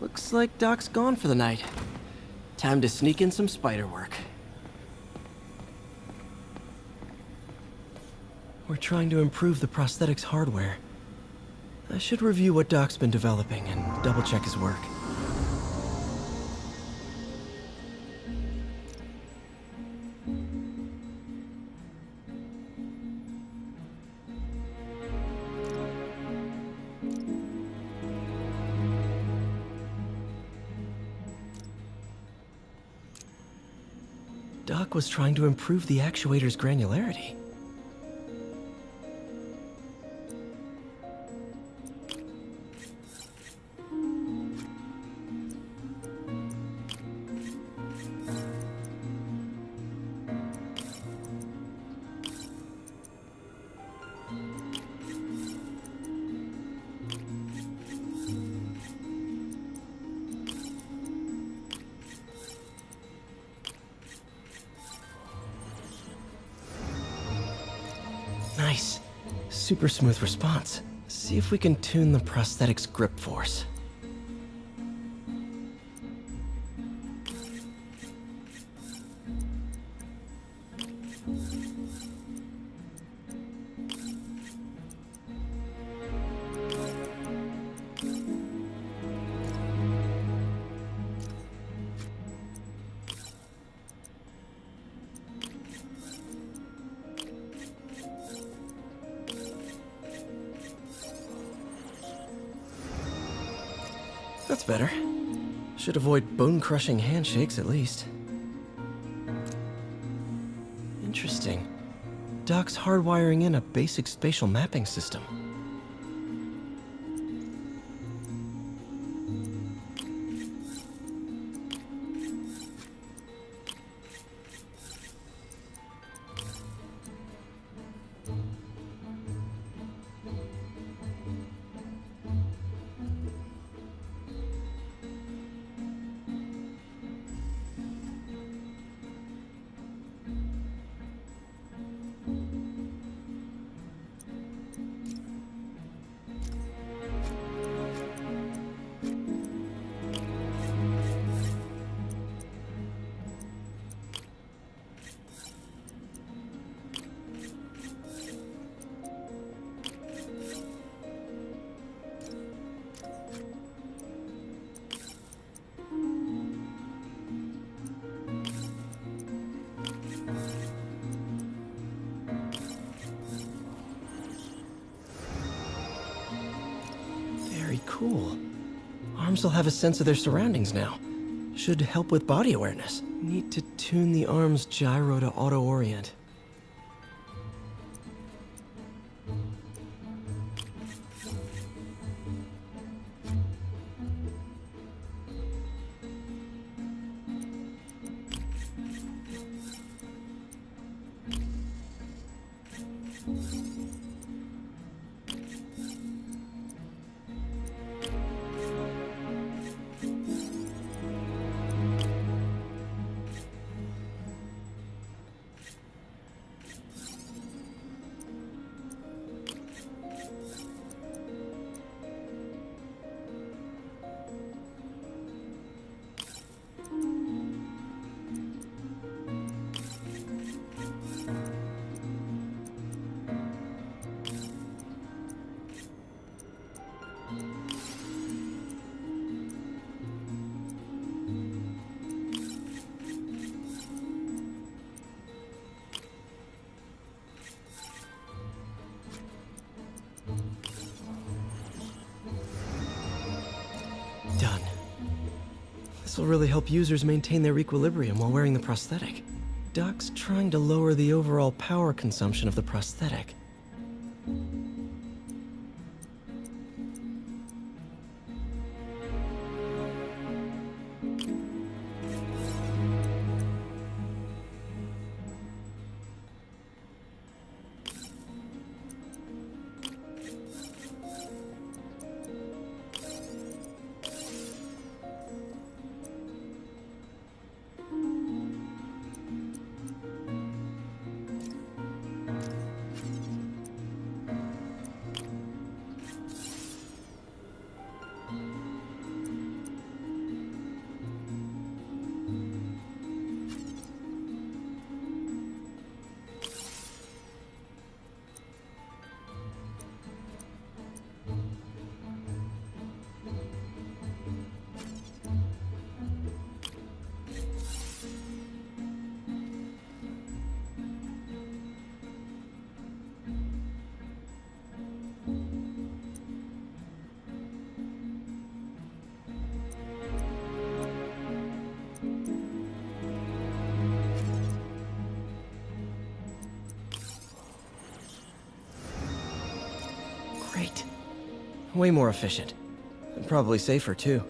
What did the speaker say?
Looks like Doc's gone for the night. Time to sneak in some spider work. We're trying to improve the prosthetics hardware. I should review what Doc's been developing and double check his work. Doc was trying to improve the actuator's granularity. Nice. Super smooth response. See if we can tune the prosthetic's grip force. That's better. Should avoid bone-crushing handshakes at least. Interesting. Doc's hardwiring in a basic spatial mapping system. Cool. Arms will have a sense of their surroundings now. Should help with body awareness. Need to tune the arm's gyro to auto-orient. Will really help users maintain their equilibrium while wearing the prosthetic. Doc's trying to lower the overall power consumption of the prosthetic. Way more efficient. And probably safer, too.